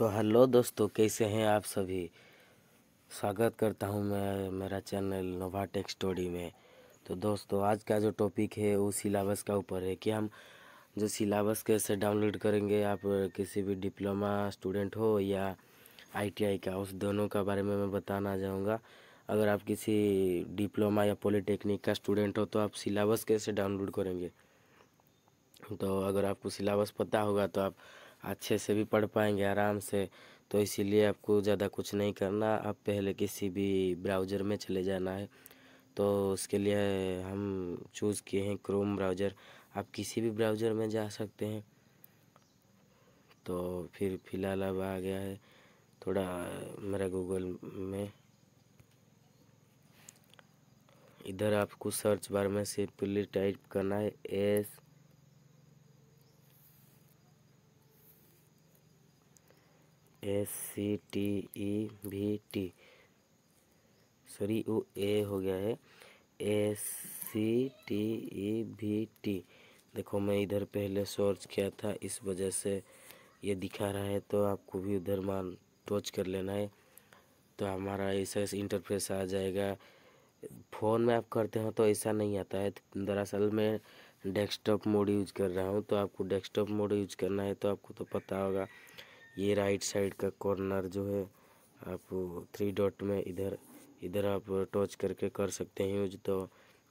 तो हेलो दोस्तों, कैसे हैं आप सभी? स्वागत करता हूँ मैं मेरा चैनल नोवा टेक स्टोरी में। तो दोस्तों, आज का जो टॉपिक है, वो सिलेबस का ऊपर है कि हम जो सिलेबस कैसे डाउनलोड करेंगे, आप किसी भी डिप्लोमा स्टूडेंट हो या आईटीआई का, उस दोनों का बारे में मैं बताना चाहूँगा। अगर आप किसी डिप्लोमा या पॉलीटेक्निक का स्टूडेंट हो तो आप सिलेबस कैसे डाउनलोड करेंगे? तो अगर आपको सिलेबस पता होगा तो आप अच्छे से भी पढ़ पाएँगे आराम से तो इसीलिए आपको ज़्यादा कुछ नहीं करना। आप पहले किसी भी ब्राउज़र में चले जाना है तो उसके लिए हम चूज़ किए हैं क्रोम ब्राउज़र। आप किसी भी ब्राउज़र में जा सकते हैं। तो फिर फ़िलहाल अब आ गया है थोड़ा मेरा गूगल में। इधर आपको सर्च बार में सिंपली टाइप करना है S S C T E V T sorry वो ए हो गया है. S C T E V T देखो, मैं इधर पहले सर्च किया था, इस वजह से ये दिखा रहा है तो आपको भी उधर मान टोच कर लेना है. तो हमारा ऐसा इंटरफेस आ जाएगा. फ़ोन में आप करते हो तो ऐसा नहीं आता है. दरअसल मैं डेस्कटॉप मोड यूज़ कर रहा हूँ तो आपको डेस्कटॉप मोड यूज़ करना है तो आपको तो पता होगा. ये राइट साइड का कॉर्नर जो है, आप थ्री डॉट में इधर इधर आप टच करके कर सकते हैं यूज़ तो।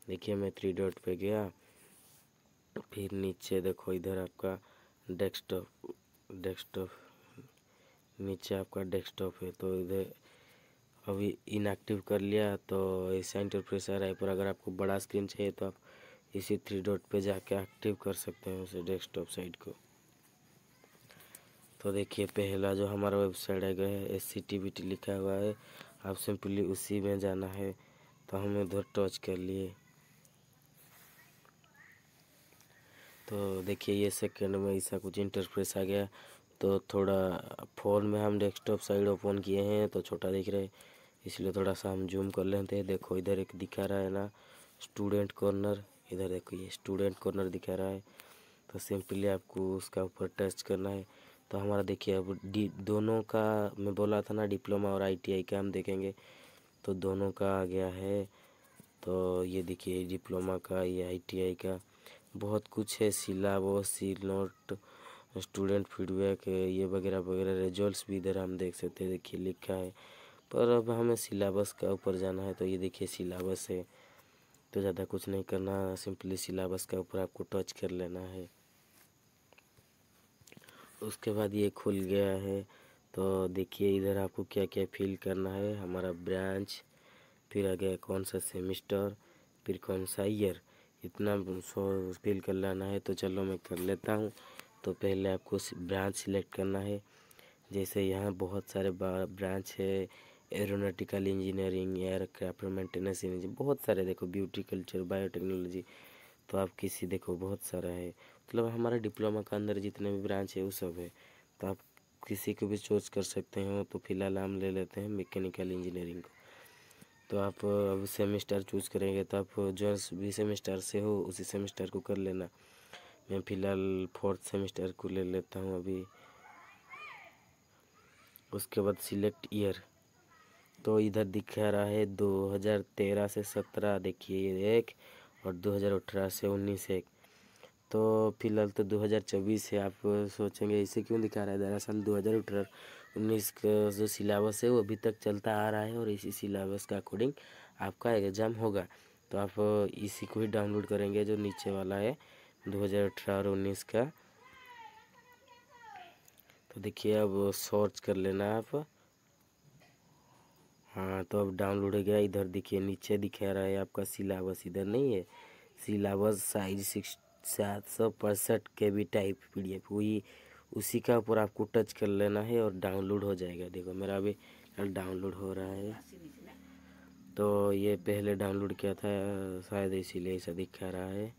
देखिए मैं थ्री डॉट पे गया, फिर नीचे देखो इधर आपका डेस्कटॉप डेस्कटॉप नीचे आपका डेस्कटॉप है तो इधर अभी इनएक्टिव कर लिया तो ऐसा इंटरप्रेस आ रहा है, पर अगर आपको बड़ा स्क्रीन चाहिए तो आप इसी थ्री डॉट पे जाके एक्टिव कर सकते हैं उसे डेस्कटॉप साइड को। तो देखिए, पहला जो हमारा वेबसाइट है गया है S C T B T लिखा हुआ है। आप सिंपली उसी में जाना है तो हम उधर टच कर लिए। तो देखिए, ये सेकंड में ऐसा कुछ इंटरफेस आ गया। तो थोड़ा फ़ोन में हम डेस्कटॉप साइड ओपन किए हैं तो छोटा दिख रहा है। इसलिए थोड़ा सा हम जूम कर लेते हैं। देखो, इधर एक दिखा रहा है ना स्टूडेंट कॉर्नर इधर देखो, ये स्टूडेंट कॉर्नर दिखा रहा है। तो सिंपली आपको उसका ऊपर टच करना है। तो हमारा देखिए अब डी, दोनों का मैं बोला था ना डिप्लोमा और आईटीआई का हम देखेंगे तो दोनों का आ गया है। तो ये देखिए डिप्लोमा का, ये आईटीआई का, बहुत कुछ है वो सी नोट, स्टूडेंट फीडबैक, ये वगैरह वगैरह, रिजल्ट्स भी इधर हम देख सकते हैं, देखिए लिखा है। पर अब हमें सिलेबस का ऊपर जाना है तो ये देखिए सिलेबस है तो ज़्यादा कुछ नहीं करना, सिंपली सिलेबस का ऊपर आपको टच कर लेना है। उसके बाद ये खुल गया है। तो देखिए, इधर आपको क्या क्या फिल करना है। हमारा ब्रांच फिर आ गया कौन सा सेमिस्टर फिर कौन सा ईयर इतना फिल कर लाना है। तो चलो मैं कर लेता हूँ। तो पहले आपको ब्रांच सिलेक्ट करना है। जैसे यहाँ बहुत सारे ब्रांच है। Aeronautical engineering aircraft maintenance engineering बहुत सारे देखो ब्यूटी कल्चर बायोटेक्नोलॉजी तो आप किसी देखो, बहुत सारा है। मतलब हमारा डिप्लोमा का अंदर जितने भी ब्रांच है, वो सब है। तो आप किसी को भी चूज़ कर सकते हो तो फ़िलहाल हम ले लेते हैं मैकेनिकल इंजीनियरिंग को। तो आप अब सेमेस्टर चूज़ करेंगे तो आप जो भी सेमिस्टर से हो, उसी सेमिस्टर को कर लेना। मैं फ़िलहाल फोर्थ सेमेस्टर को ले लेता हूँ अभी। उसके बाद सिलेक्ट ईयर। तो इधर दिखा रहा है 2013 से 17 देखिए एक और 2018 से 19 एक। तो फ़िलहाल तो 2024 है, आप सोचेंगे इसे क्यों दिखा रहा है? दरअसल दो हज़ार उन्नीस का जो सिलेबस है, वो अभी तक चलता आ रहा है और इसी सिलेबस का अकॉर्डिंग आपका एग्ज़ाम होगा। तो आप इसी को ही डाउनलोड करेंगे जो नीचे वाला है, दो हज़ार अठारह और उन्नीस का। तो देखिए, अब सर्च कर लेना आप। हाँ तो अब डाउनलोड हो गया, इधर देखिए, नीचे दिखा रहा है आपका सिलेबस इधर नहीं है। सिलेबस साइज़ सिक्स सात सौ पैंसठ K B type P D F वही, उसी का ऊपर आपको टच कर लेना है और डाउनलोड हो जाएगा। देखो, मेरा अभी डाउनलोड हो रहा है। तो ये पहले डाउनलोड किया था, शायद इसीलिए ऐसा दिखा रहा है।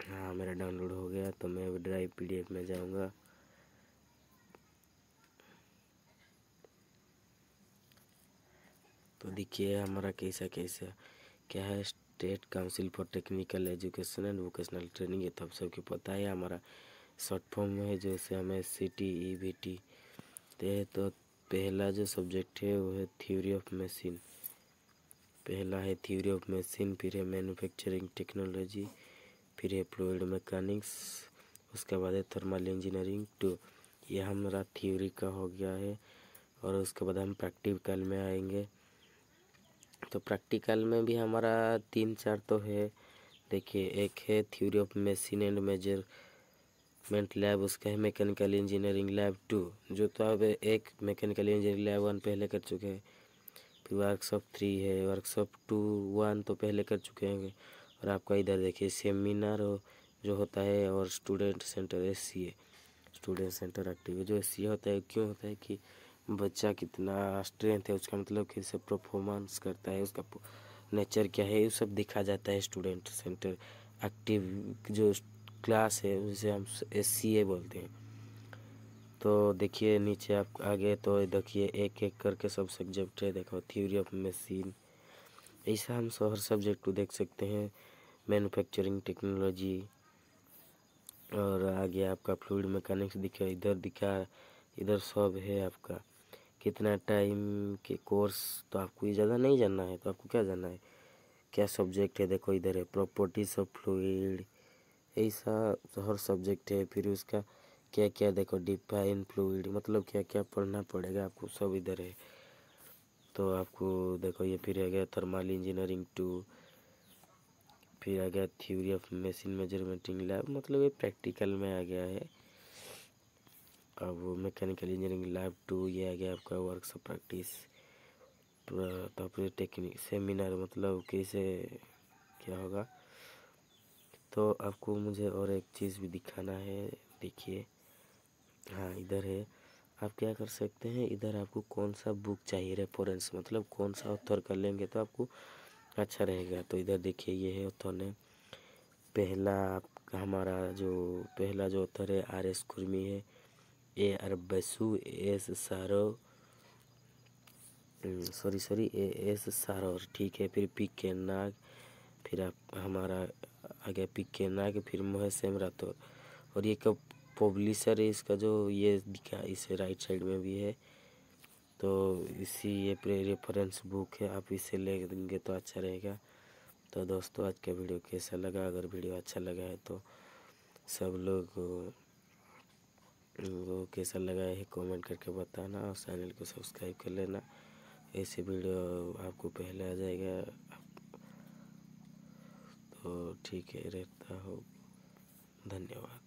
हाँ मेरा डाउनलोड हो गया तो मैं ड्राइव पीडीएफ में जाऊँगा। तो देखिए, हमारा कैसा कैसा क्या है? State council for technical education and vocational training ये तो सबको पता है, हमारा शॉर्ट फॉर्म में है जैसे हम C T E V T तो पहला जो सब्जेक्ट है, वो है थ्योरी ऑफ़ मशीन पहला है थ्योरी ऑफ़ मशीन फिर है मैन्युफैक्चरिंग टेक्नोलॉजी फिर है फ्लूइड मैकेनिक्स उसके बाद है थर्मल इंजीनियरिंग टू ये हमारा थ्योरी का हो गया है, और उसके बाद हम प्रैक्टिकल में आएँगे। तो प्रैक्टिकल में भी हमारा तीन चार तो है। देखिए, एक है theory of machine and measurement lab उसका है मैकेनिकल इंजीनियरिंग लैब टू जो तो अब एक मैकेनिकल इंजीनियरिंग लैब वन पहले कर चुके हैं। फिर वर्कशॉप थ्री है वर्कशॉप टू वन तो पहले कर चुके हैं और आपका इधर देखिए सेमिनार हो, जो होता है, और student centre S C A student centre active जो एस सी होता है, क्यों होता है कि बच्चा कितना स्ट्रेंथ है, उसका मतलब कैसे परफॉर्मेंस करता है, उसका नेचर क्या है, ये सब दिखा जाता है स्टूडेंट सेंटर एक्टिव जो क्लास है, उसे हम एस सी ए बोलते हैं। तो देखिए नीचे आप आगे तो देखिए एक एक करके सब सब्जेक्ट है, देखो थ्योरी ऑफ़ मशीन ऐसा हम हर सब्जेक्ट को देख सकते हैं। मैन्युफैक्चरिंग टेक्नोलॉजी और आगे आपका फ्लूड मैकेनिक्स दिखा, इधर दिखा, इधर सब है आपका। कितना टाइम के कोर्स तो आपको ये ज़्यादा नहीं जानना है तो आपको क्या जानना है? क्या सब्जेक्ट है? देखो इधर है प्रॉपर्टीज़ ऑफ़ फ्लूड ऐसा हर सब्जेक्ट है, फिर उसका क्या क्या देखो डिफाइन फ्लूड मतलब क्या क्या पढ़ना पड़ेगा आपको, सब इधर है। तो आपको देखो ये फिर आ गया थर्मल इंजीनियरिंग टू फिर आ गया थ्योरी ऑफ़ मशीन मेजरमेंटिंग लैब मतलब ये प्रैक्टिकल में आ गया है। अब मैकेनिकल इंजीनियरिंग लैब टू ये आ गया आपका वर्कशॉप प्रैक्टिस तो फिर टेक्निक सेमिनार मतलब कैसे, क्या होगा? तो आपको मुझे और एक चीज़ भी दिखाना है, देखिए। हाँ इधर है। आप क्या कर सकते हैं, इधर आपको कौन सा बुक चाहिए रेफरेंस मतलब कौन सा ऑथर कर लेंगे तो आपको अच्छा रहेगा। तो इधर देखिए, ये है ऑथर ने। पहला हमारा जो, पहला जो ऑथर है, आर एस कुर्मी है। ए आर बसु एस सारो। सॉरी सॉरी ए एस सारोर ठीक है, फिर पी के नाग, फिर आप, हमारा आ गया पी के नाग, फिर एम राठौर। और ये कब पब्लिशर है, इसका जो ये दिखा, इसे राइट साइड में भी है। तो इसी ये रेफरेंस बुक है, आप इसे ले देंगे तो अच्छा रहेगा। तो दोस्तों, आज का वीडियो कैसा लगा? अगर वीडियो अच्छा लगा है तो सब लोग वो कैसा लगा है कमेंट करके बताना और चैनल को सब्सक्राइब कर लेना। ऐसे वीडियो आपको पहले आ जाएगा। तो ठीक है, रहता हो। धन्यवाद।